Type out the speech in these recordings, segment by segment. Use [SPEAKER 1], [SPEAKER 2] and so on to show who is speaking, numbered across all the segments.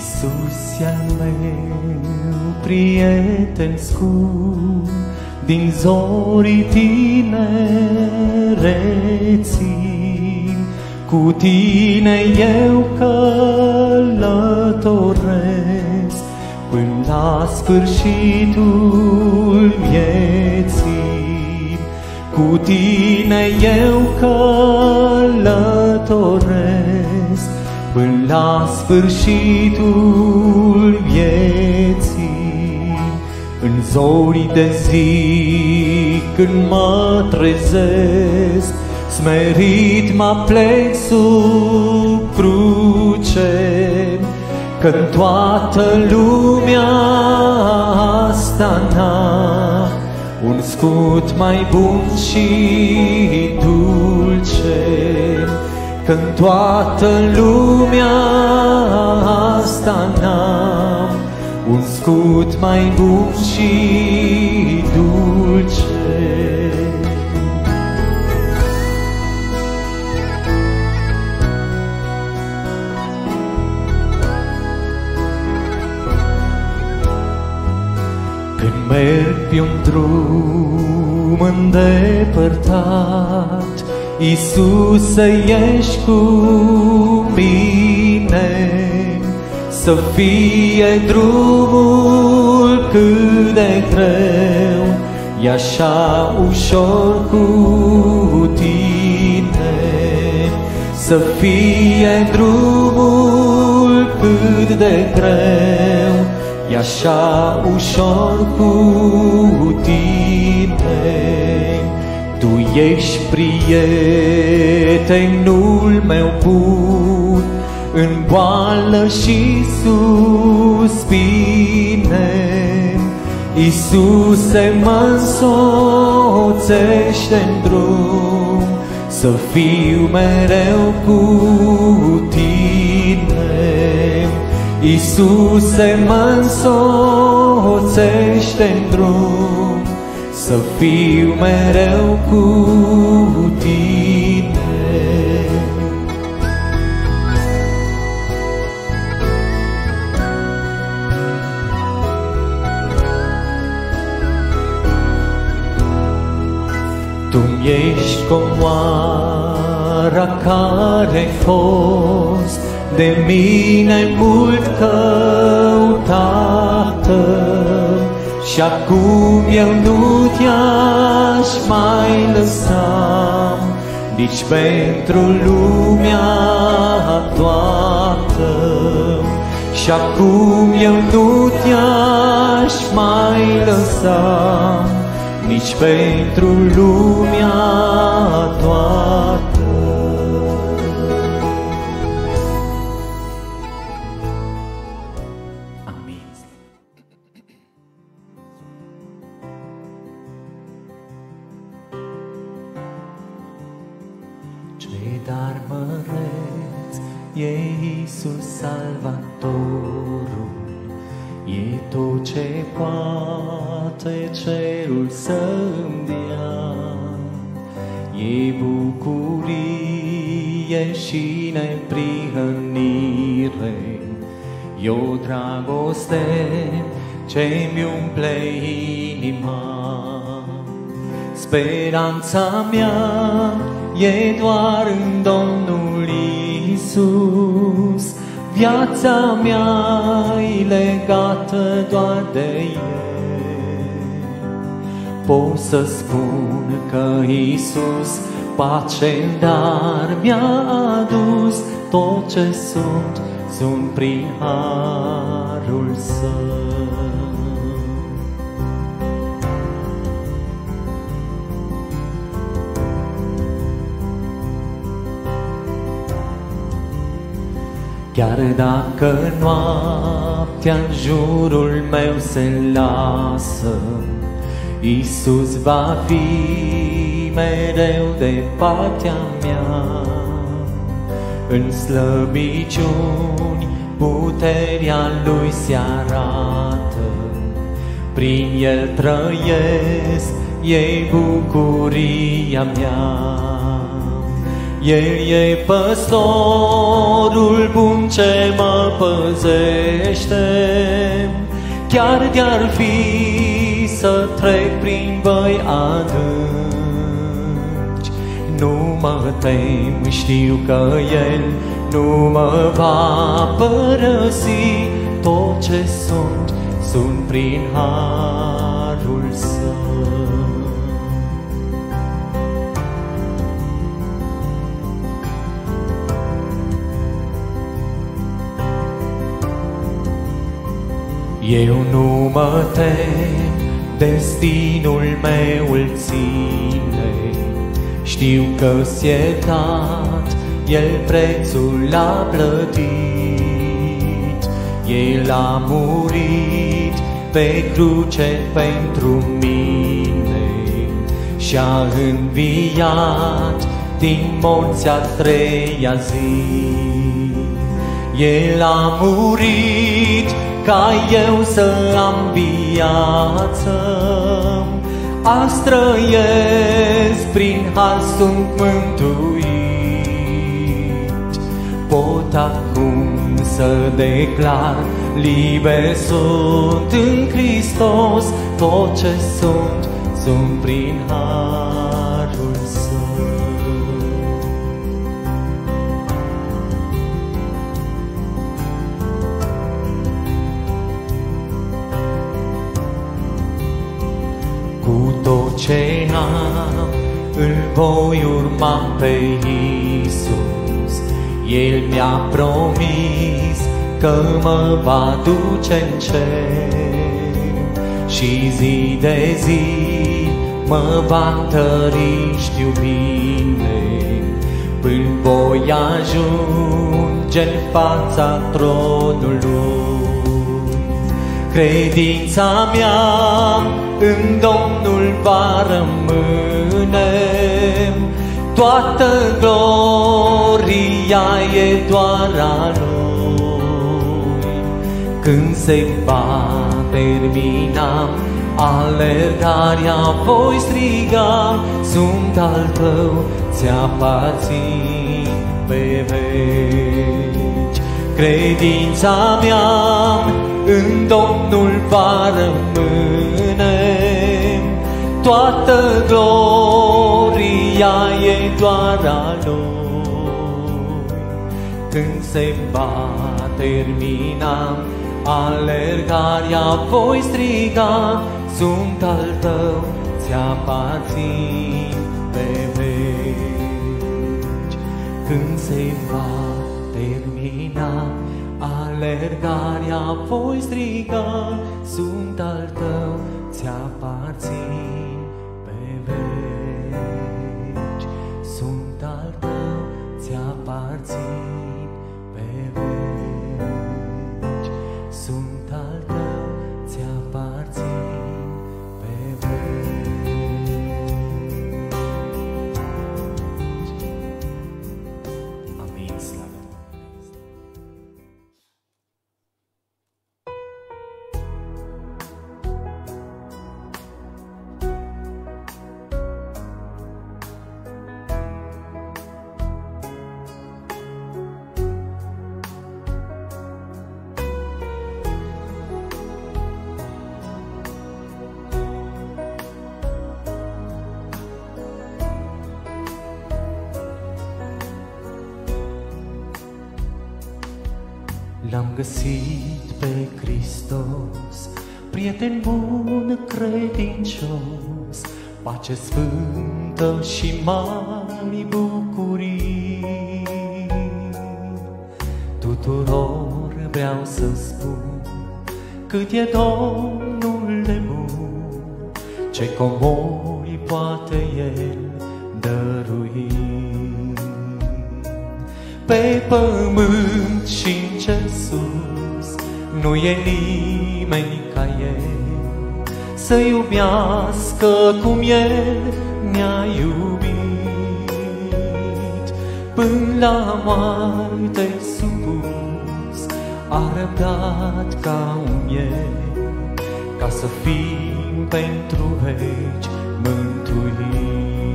[SPEAKER 1] Iisus al meu, prieten scump, din zorii tinereții, cu tine eu călătoresc până la sfârșitul vieții. Cu tine eu călătoresc până la sfârșitul vieții. În zorii de zi când mă trezesc, smerit mă plec sub cruce, când toată lumea asta n-a un scut mai bun și dulce. Când toată lumea asta n-a un scut mai bun și dulce. Când merg pe un drum îndepărtat, Iisuse, ești cu mine, să fie drumul cât de greu, e așa ușor cu tine. Să fie drumul cât de greu, e așa ușor cu tine. Tu ești prietenul meu bun, în boală și suspine. Iisuse mă însoțește în drum, să fiu mereu cu tine. Iisuse mă însoțește în drum, să fiu mereu cu tine. Tu ești comoara care fost de mine mult căutată și acum eu nu te-aș mai lăsa nici pentru lumea toată. Și acum eu nu te-aș mai lăsa nici pentru lumea toată. Neprihănire, E o dragoste ce-mi umple inima. Speranța mea e doar în Domnul Isus. Viața mea e legată doar de El. Pot să spun că Isus pace dar mi-a adus tot ce sunt, sunt prin harul Său. Chiar dacă noaptea în jurul meu se lasă, Iisus va fi mereu de partea mea. În slăbiciuni puterea Lui se arată, prin El trăiesc, e bucuria mea. El e păstorul bun ce mă păzește, Chiar de-ar fi să trec prin băi adânci, Nu mă tem, știu că El nu mă va părăsi, Tot ce sunt, sunt prin harul Său. Eu nu mă tem, destinul meu îl ține, Știu că-s iertat, El prețul l-a plătit. El a murit pe cruce pentru mine Și-a înviat din morți a treia zi. El a murit ca eu să am viață. Azi trăiesc, prin har sunt mântuit. Pot acum să declar, liber sunt în Hristos, tot ce sunt, sunt prin harul Cu tot ce am, îl voi urma pe Iisus. El mi-a promis că mă va duce în cer și zi de zi mă va întări, știu bine, până voi ajunge în fața tronului. Credința mea în Domnul va rămâne, Toată gloria e doar a Lui. Când se va termina alergarea, voi striga, Sunt al tău, ți-aparțin pe veci. Credința mea în Domnul va rămâne, Toată gloria e doar a Lui. Când se va termina alergarea, voi striga, Sunt al tău, ți-aparțin pe veci. Când se va termina alergarea, voi striga, Sunt al tău, ți-aparțin găsit pe Hristos, prieten bun, credincios, pace sfântă și mari bucurii. Tuturor vreau să spun cât e Domnul de bun, ce comori poate El dărui pe pământ și în cer sus, nu e nimeni ca El, să iubească cum El ne-a iubit. Până la moarte supus, a răbdat ca un miel, ca să fim pentru veci mântuiți.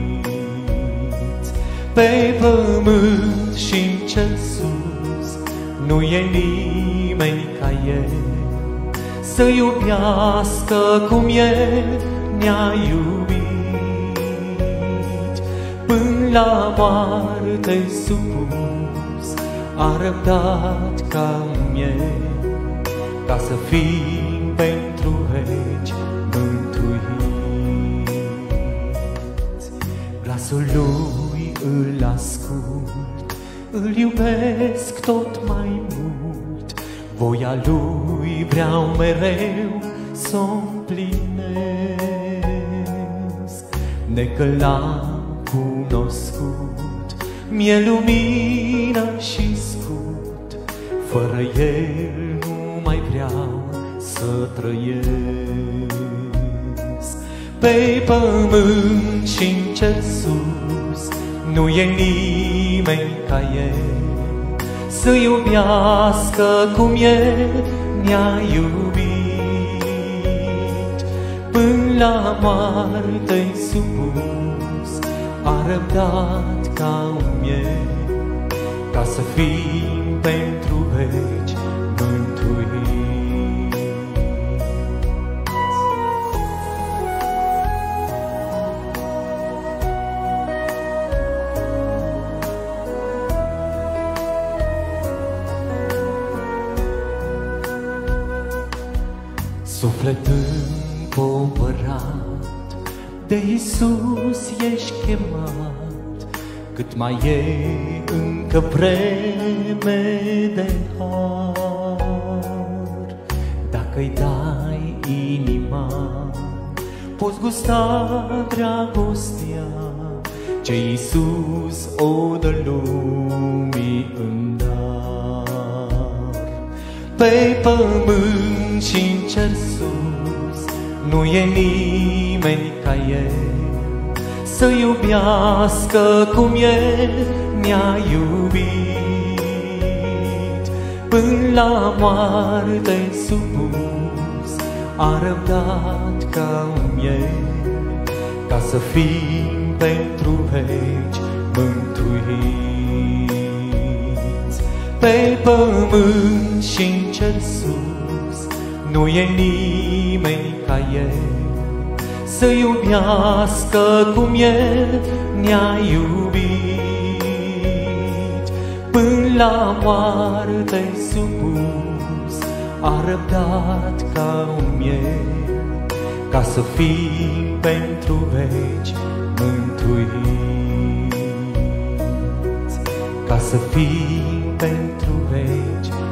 [SPEAKER 1] pe pământ și în cer sus, nu e nimeni ca El, să iubească cum El ne-a iubit. Până la moarte supus, a răbdat ca mie, ca să fim pentru veci mântuiți. Glasul lui îl ascult, îl iubesc tot mai mult, voia lui vreau mereu să o împlinesc. De l-am cunoscut, mie lumină și scut, fără el nu mai vreau să trăiesc. Pe pământ și în cer sus, nu e nimeni ca el, să iubească cum el ne-a iubit. Până la moarte supus, a răbdat ca un miel, ca să fim pentru veci Suflet împopărat, de Iisus ești chemat, cât mai e încă vreme de har. Dacă-i dai inima, poți gusta dragostea ce Iisus o dă lumii în dar. Pe pământ și în cer sus, nu e nimeni ca El, să iubească cum El ne-a iubit. Până la moarte supus, a răbdat ca un miel, ca să fim pentru veci mântuiți. Pe pământ și în cer sus, nu e nimeni ca El, să iubească cum El ne-a iubit. Până la moarte supus, a răbdat ca un miel, ca să fim pentru veci mântuiți. Ca să fim pentru veci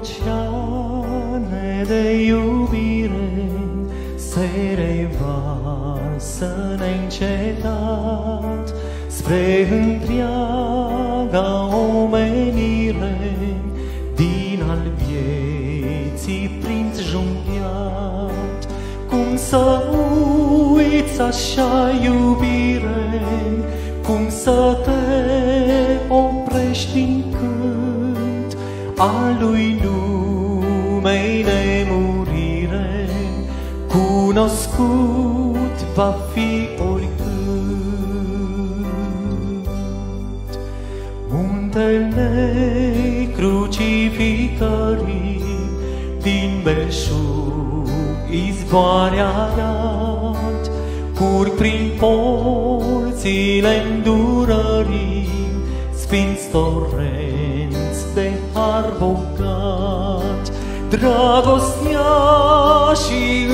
[SPEAKER 1] oceane de iubire se revarsă neîncetat spre întreaga omenire din al vieții prins junghiat. Cum să uiți așa iubire, cunoscut va fi oricând. Muntele crucificării din belșug izvoare arat, curg prin porțile îndurării, sfinți torenți de har bogat, dragostea și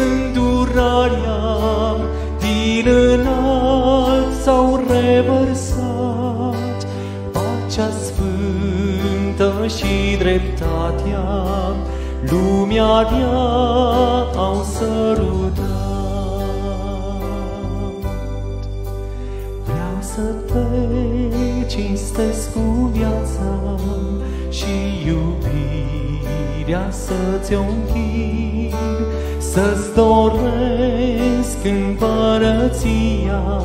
[SPEAKER 1] lucrarea din înalt s-au revărsat pacea sfântă și dreptatea lumea mea au sărutat. Vreau să te cinstesc cu viața și iubirea să-ți o închid, să-ți doresc împărăția,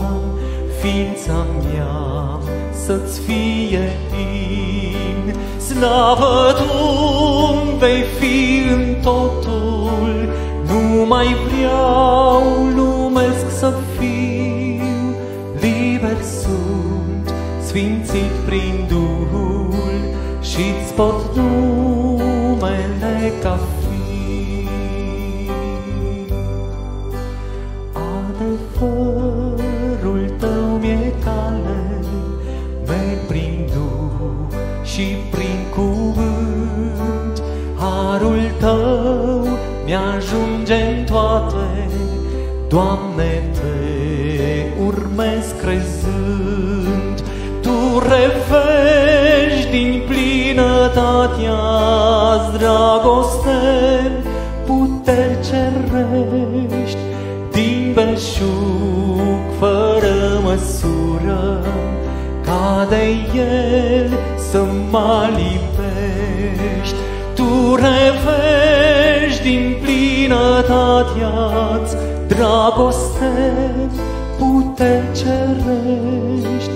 [SPEAKER 1] ființa mea să-ți fie in. Slavă tu vei fi în totul, nu mai vreau lumesc sfințit prin Duhul și-ți pot numele ca dragoste, puteri cerești, din belșug fără măsură, ca de el să mă lipești. Tu revești din plinătatea dragoste, puteri cerești,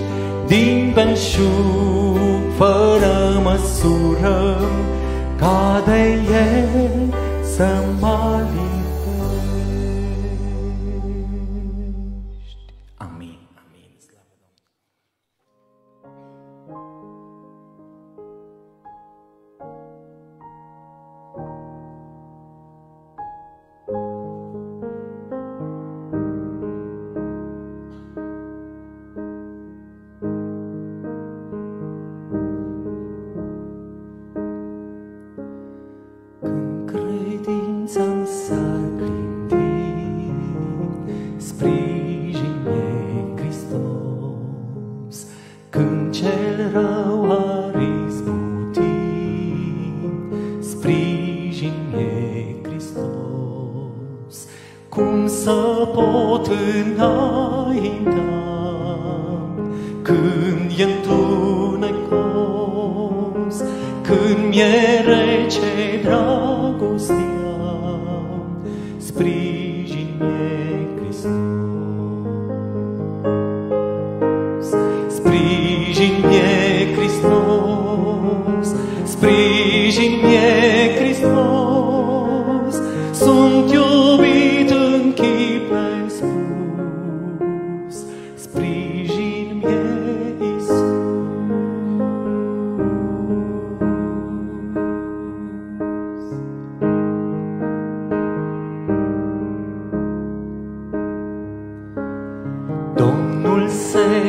[SPEAKER 1] din belșug fără măsură, ca de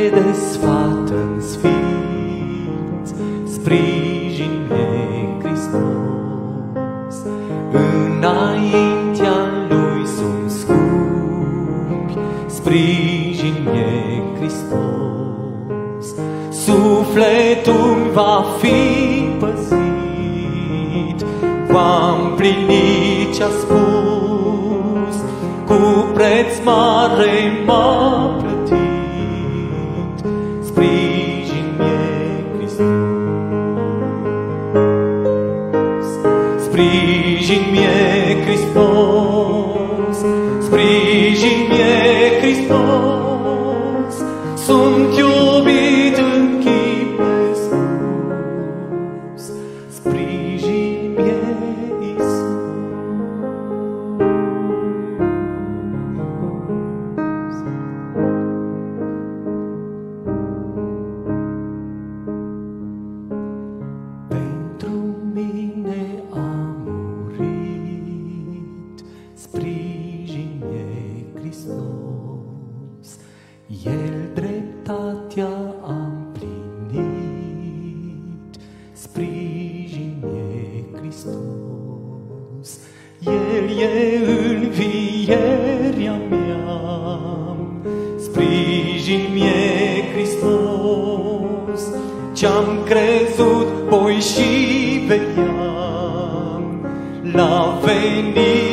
[SPEAKER 1] se desfată Hristos. El e învierea mea, sprijin-mi Hristos. Ce-am crezut, voi și vedeam la venirea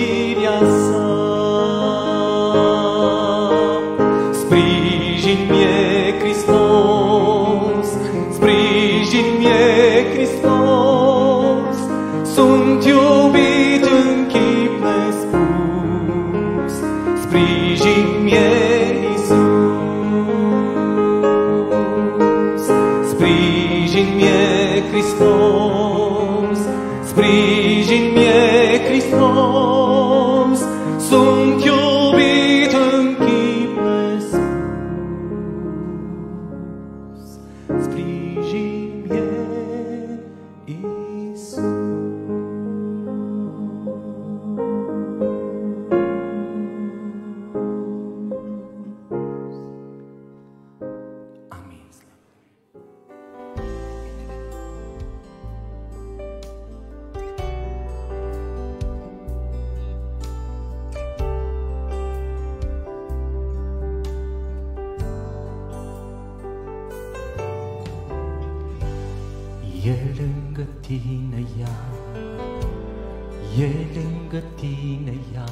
[SPEAKER 1] e lângă tine ea,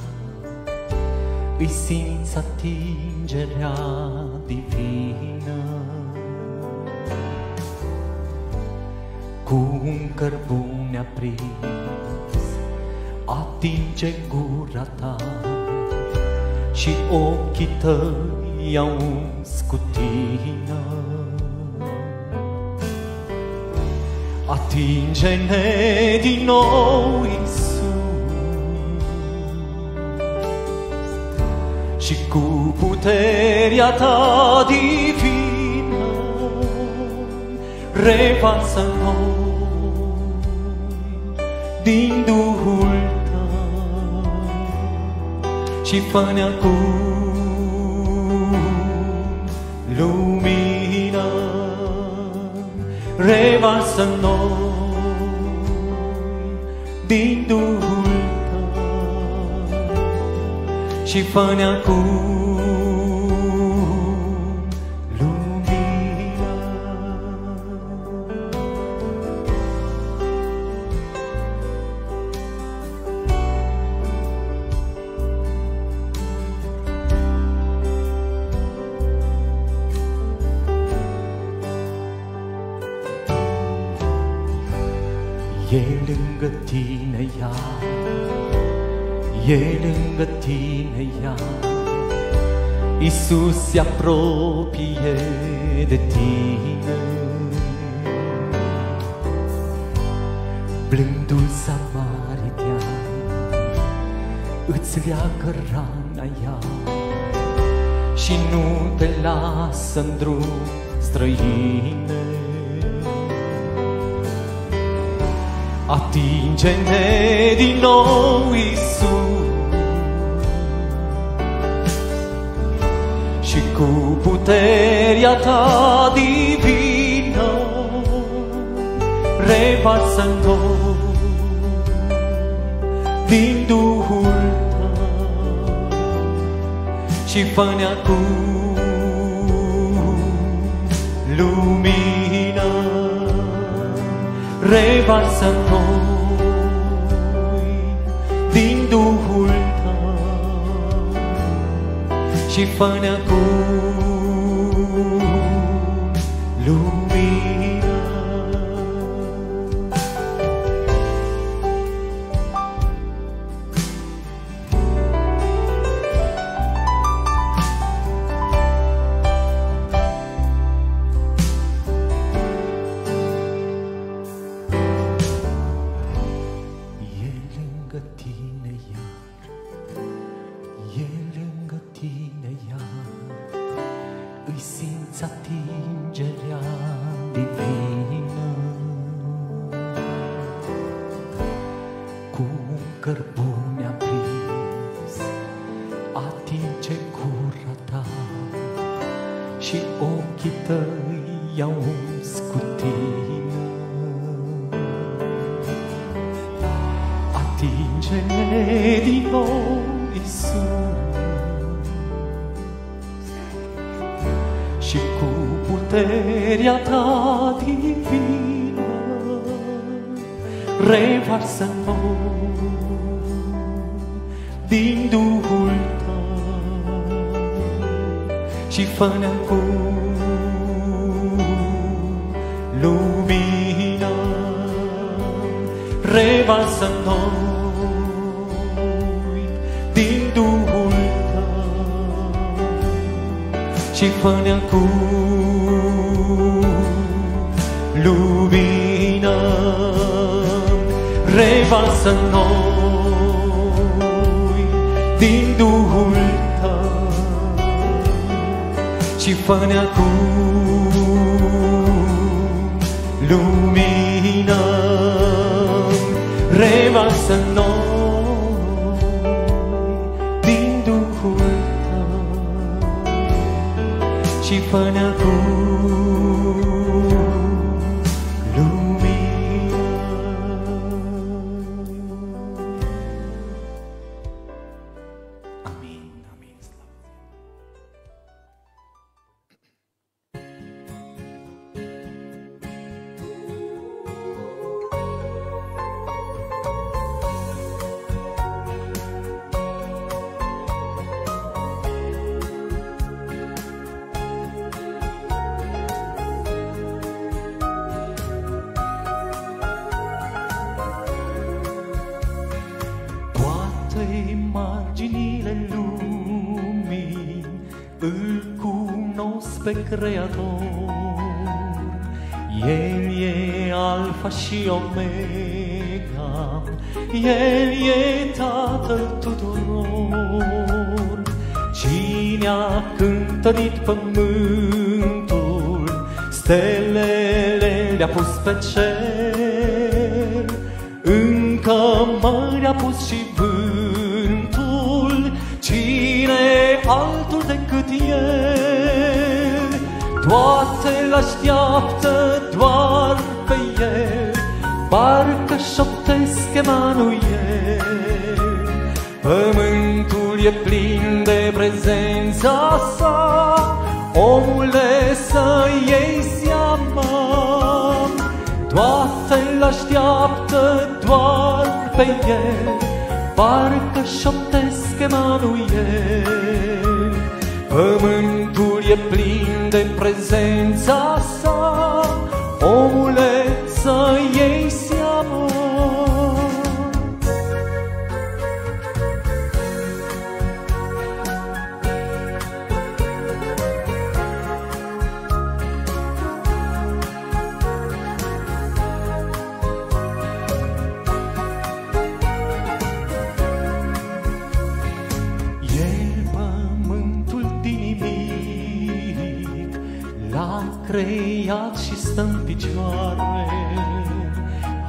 [SPEAKER 1] îi simți atingerea divină. Cu un cărbune aprins, atinge gura ta și ochii tăi au uns cu tină. Atinge-ne din nou, cu puterea ta divină revarsă în noi din Duhul tău și fă-ne acum lumină. Revarsă în noi din Duhul și fă-ne acum e lângă tine ea, Iisus se apropie de tine. Blândul samaritean îți leagă rana ea și nu te lasă în drum străine. Atinge-ne din nou, Iisus, cu puterea ta divină revarsă în noi din Duhul tău și fă-ne acum lumină revarsă și fă-ne acum simți atingerea divină. Cu un și fă-ne cer, încă mări a pus și vântul, cine altul decât el? Toate l așteaptă doar pe el, parcă șoptesc Emanuel. Pământul e plin de prezența sa, omule să iei așteaptă doar pe el, parcă șoptesc Emanuel. Pământul e plin de prezența sa, omule să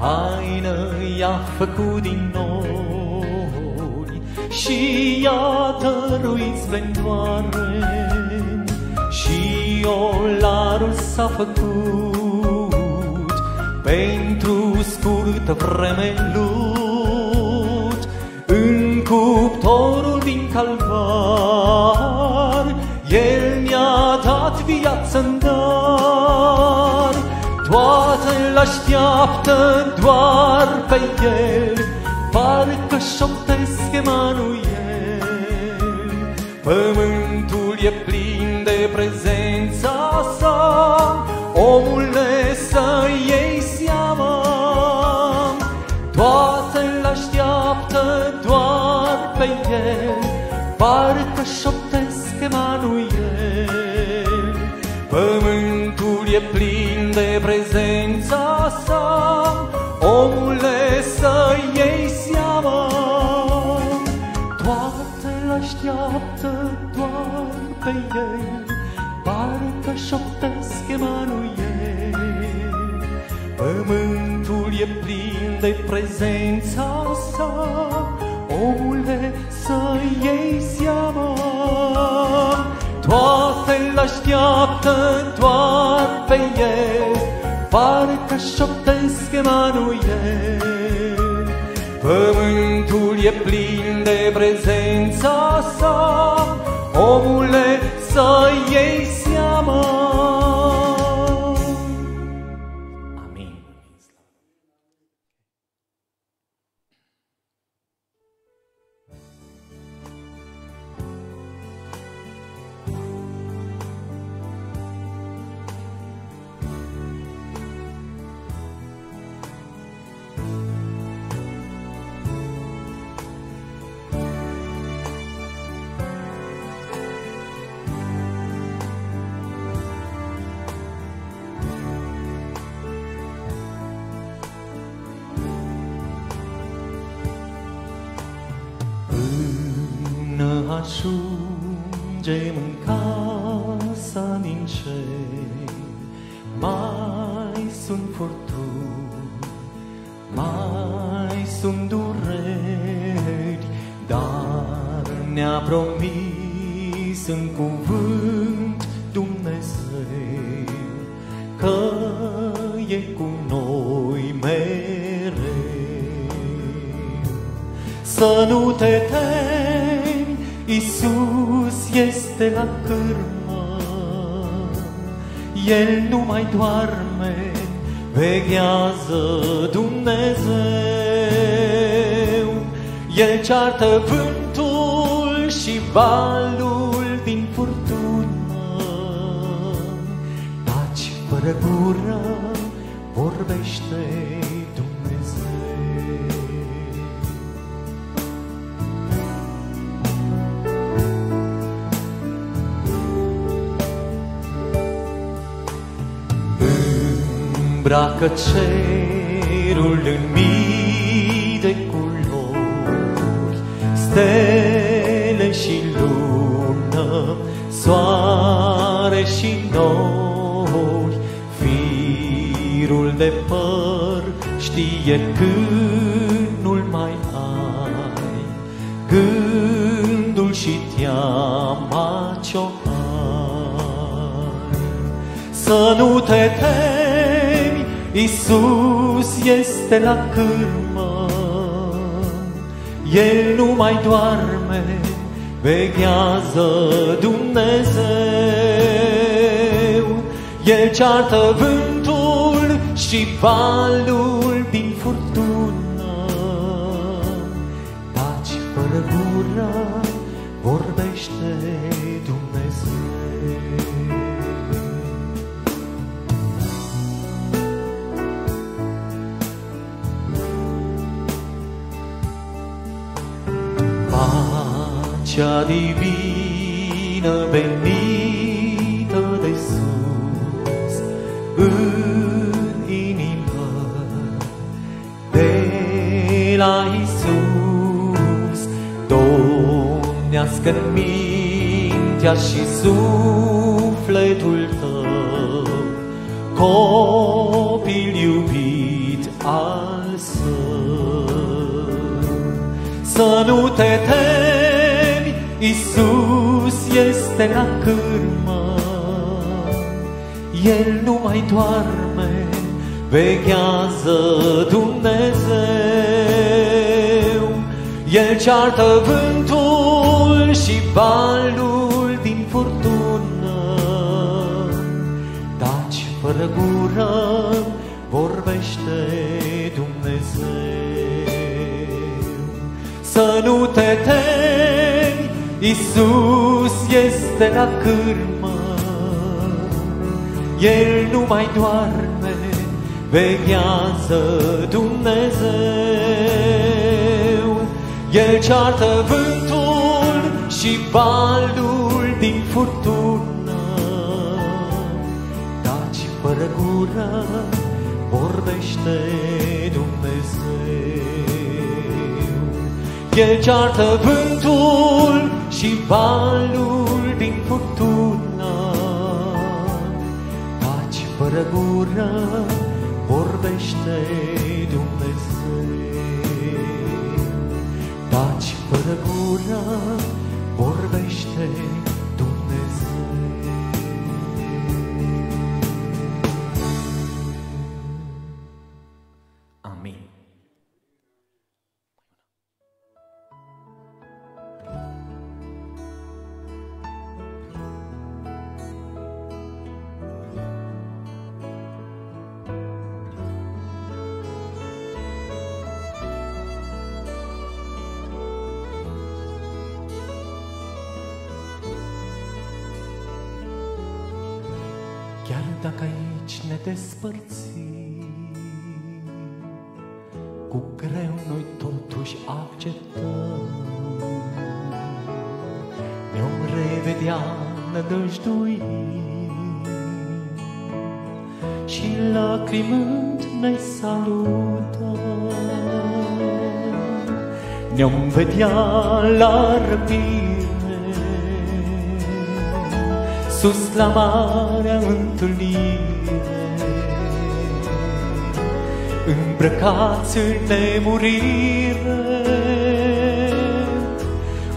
[SPEAKER 1] Haină i-a făcut din noi. Și i-a dăruit splendoare Și olarul s-a făcut Pentru scurtă vreme lut. În cuptorul din calvar El ne-a dat viață în dar. Toate îl așteaptă doar pe el Parcă șoptesc Emanuel. Pământul e plin de prezența sa Omule de prezența sa Omule să iei seama. Toate îl așteaptă doar pe el Parcă șoptesc Emanuel Pământul e plin de prezența sa Omule să iei Ajungem în casa din cer, mai sunt furtuni, mai sunt dureri, dar ne-a promis în cuvânt Dumnezeu că e cu noi mereu. Să nu te temi, Iisus este la cârmă, El nu mai doarme, veghează Dumnezeu. El ceartă vântul și valul Îmbracă cerul în mii de culori, stele și lună, soare și nori, firul de păr știe când nu-l mai ai, gândul și teama ce-o ai. Să nu te temi, Iisus este la cârmă, El nu mai doarme, veghează Dumnezeu. El ceartă vântul și valul Pacea divină venită de sus în inimă de la Isus domnească în mintea și sufletul tău copil iubit al său. Să nu te temi, Iisus este la cârmă. El nu mai doarme, veghează Dumnezeu. El ceartă vântul și valul din furtună. Taci fără gură, vorbește Dumnezeu. Să nu te temi, Iisus este la cârmă. El nu mai doarme, veghează Dumnezeu. El ceartă vântul și valul din furtună. Taci fără gură, vorbește Dumnezeu. El ceartă vântul și valul din furtună. Taci fără gură, vorbește Dumnezeu. Taci fără gură, vorbește Dumnezeu. Chiar dacă aici ne despărțim, cu greu noi totuși acceptăm. Ne-om revedea nădăjduind și lacrimând ne salută. Ne-om vedea la răbire sus la marea întâlnire, îmbrăcați în nemurire,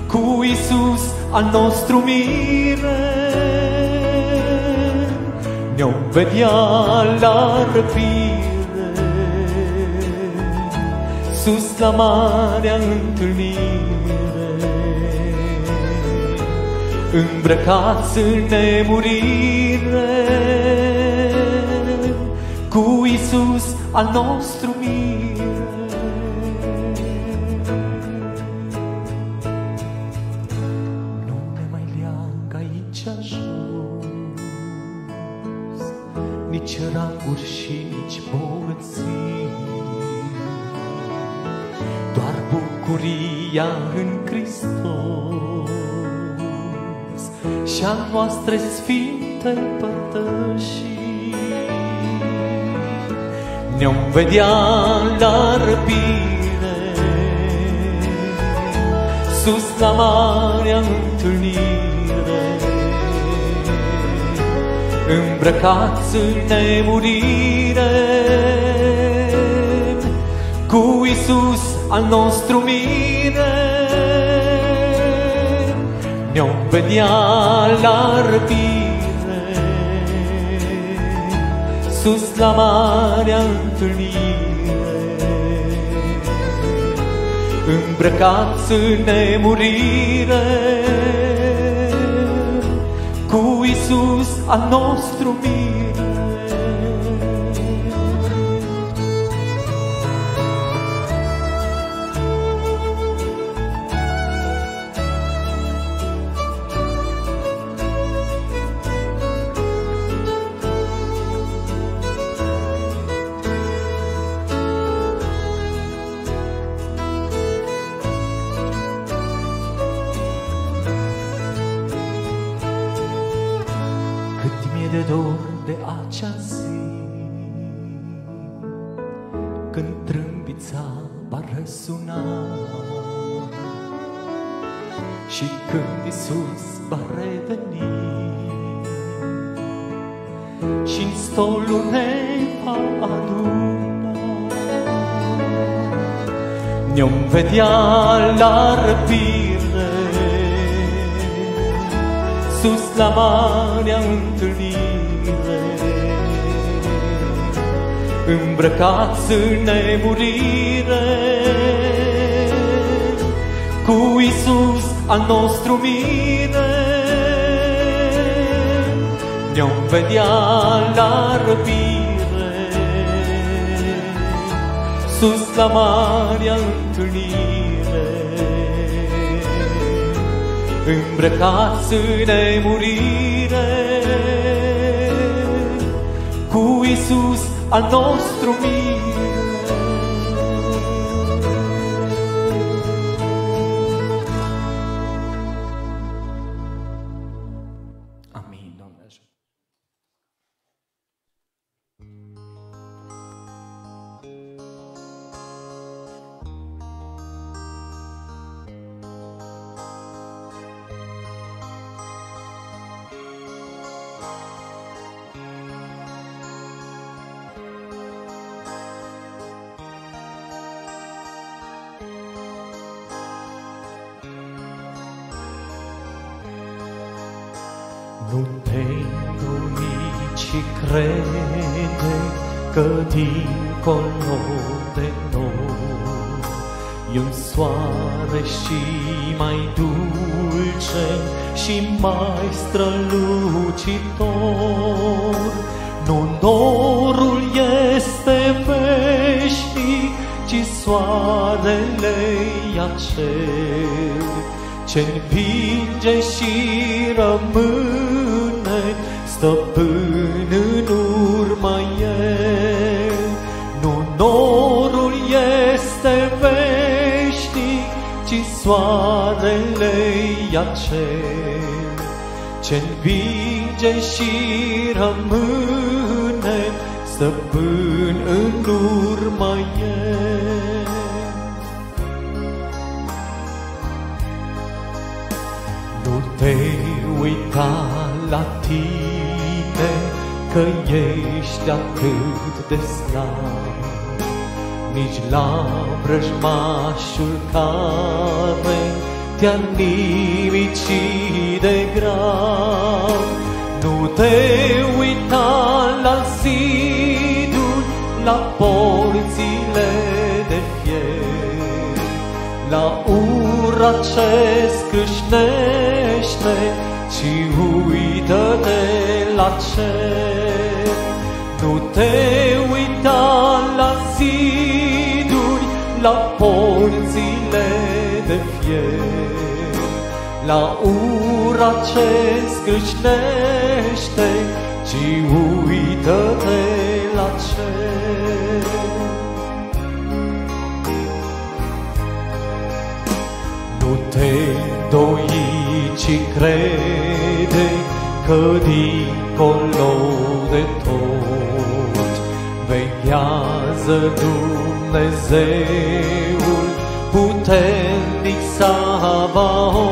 [SPEAKER 1] cu Isus al nostru mire, ne-o vedea la răpire, sus la marea întâlnire îmbrăcați în nemurire, cu Isus al nostru mire. Nu ne mai leagă aici jos, nici ranguri și nici bogății, doar bucuria în și a noastre sfinte părtășii. Ne-om vedea la răbire, sus la marea întâlnire, îmbrăcați în nemurire, cu Isus al nostru mire vedea la răpire, sus la marea întâlnire, îmbrăcați în nemurire, cu Isus al nostru vedea la răpire, sus la marea întâlnire, îmbrăcați în nemurire, cu Isus al nostru mire, ne-om vedea la răpire, sus la marea întâlnire, întâlnire. Îmbrăcați în nemurire, cu Isus al nostru mire. Dincolo de noi E un soare și mai dulce și mai strălucitor. Nu norul este veșnic, ci soarele e acel ce învinge și rămâne stăpân în urma el. Nu norul este veșnic, ci soarele e acel ce învinge și rămâne stăpân în urma el. Nu te uita la tine că ești atât de slab, nici la vrăjmașul care te-a nimicit de grav. Nu te uita la ziduri, la porțile de fier, la ura ce scâșnește, ci uită-te la cer. Nu te uita la ziduri, la porțile de fier, la ura ce scrâșnește, ci uită-te la cer. Nu te doi, ci crede că dincolo de tot veghează Dumnezeul puternic Sabaot,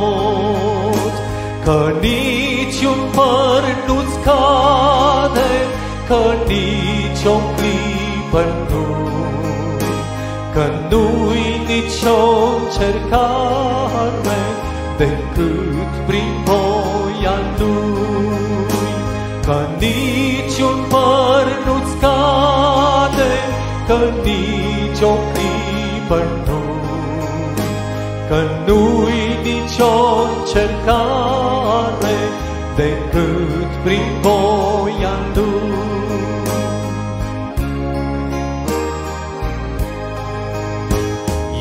[SPEAKER 1] că niciun păr nu-ți cade, că nici o clipă nu că nu-i nicio încercare decât prin că nici o clipă nu, că nu-i nicio încercare decât prin voia Lui.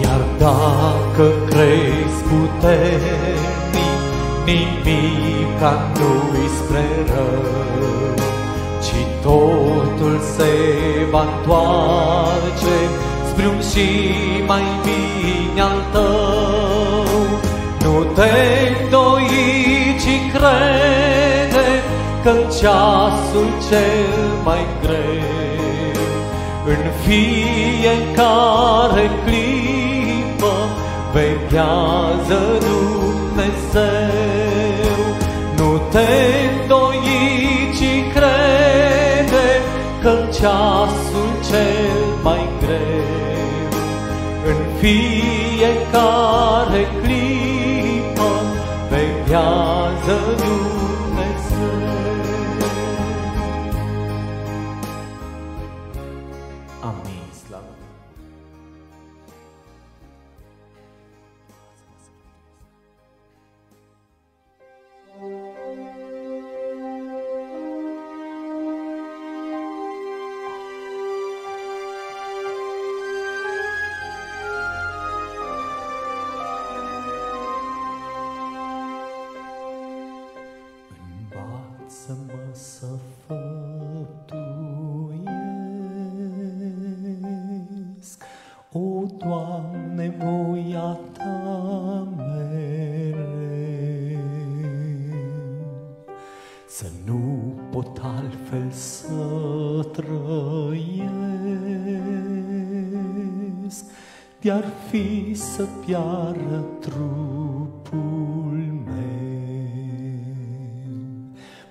[SPEAKER 1] Iar dacă crezi puternic, nimica nu-i spre rău, ci totul se va întoarce spre un și mai bine al tău. Nu te îndoi, ci crede că în ceasul cel mai greu în fiecare clipă veghează Dumnezeu. Nu te îndoi, ci crede că în ceasul fiecare De-ar fi să piară trupul meu.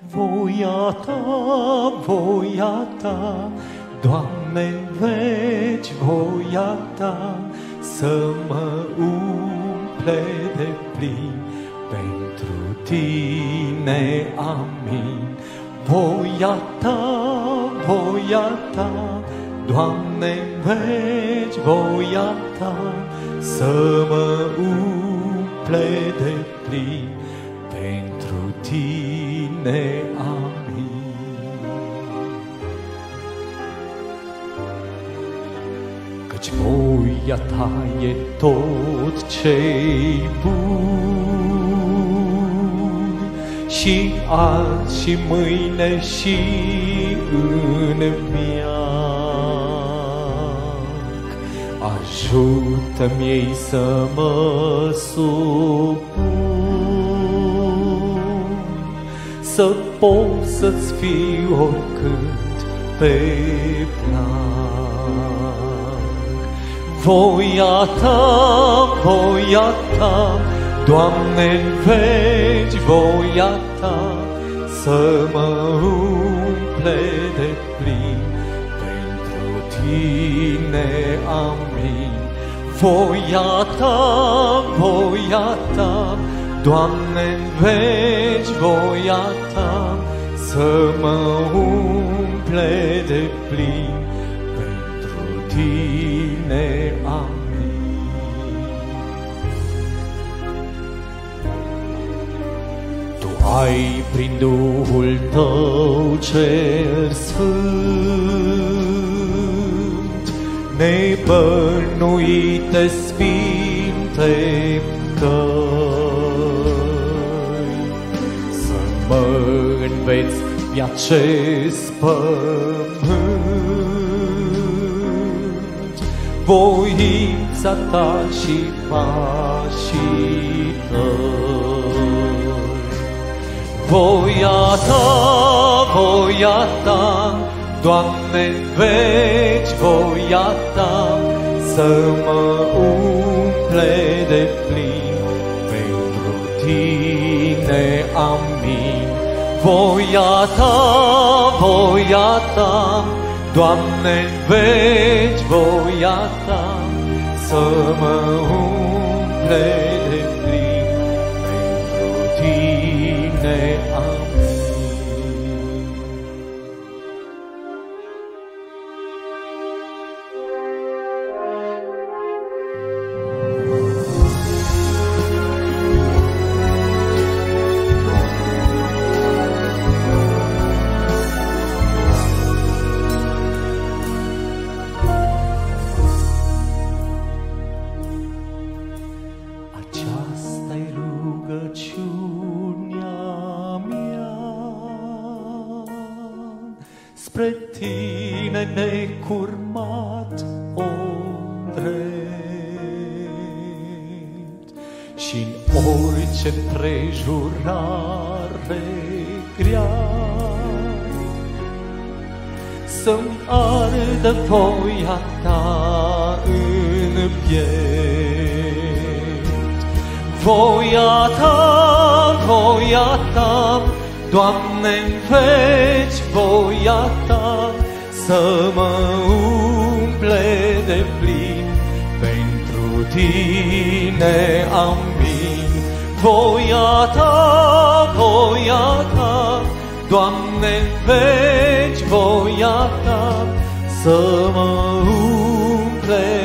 [SPEAKER 1] Voia ta, voia ta, Doamne, în veci voia ta, să mă umple de plin pentru tine, amin. Voia ta, voia ta, Doamne, în veci voia ta, să mă umple de plin pentru tine, amin. Căci voia ta e tot ce-i bun și azi și mâine și în viac. Ajută-mi ei să mă supun, să pot să-ți fiu oricând pe plac. Voia ta, voia ta, Doamne, în veci voia ta, să mă umple de plin. Pentru tine, amin. Voia ta, voia ta, Doamne, în veci voia ta, să mă umple de plin. Pentru tine, amin. Tu ai prin Duhul tău cel sfânt, nebănuite sfinte căi, să mă înveți pe acest pământ, voința ta și pașii tăi. Voia ta, voia ta, Doamne, în veci voia ta, să mă umple de plin pentru tine, amin. Voia ta, voia ta, Doamne, în veci voia ta, să mă umple ardă voia ta în piept. Voia ta, voia ta, Doamne, în veci voia ta, să mă umple de plin pentru tine, amin. Voia ta, voia ta, Doamne, în veci voia ta, să mă umple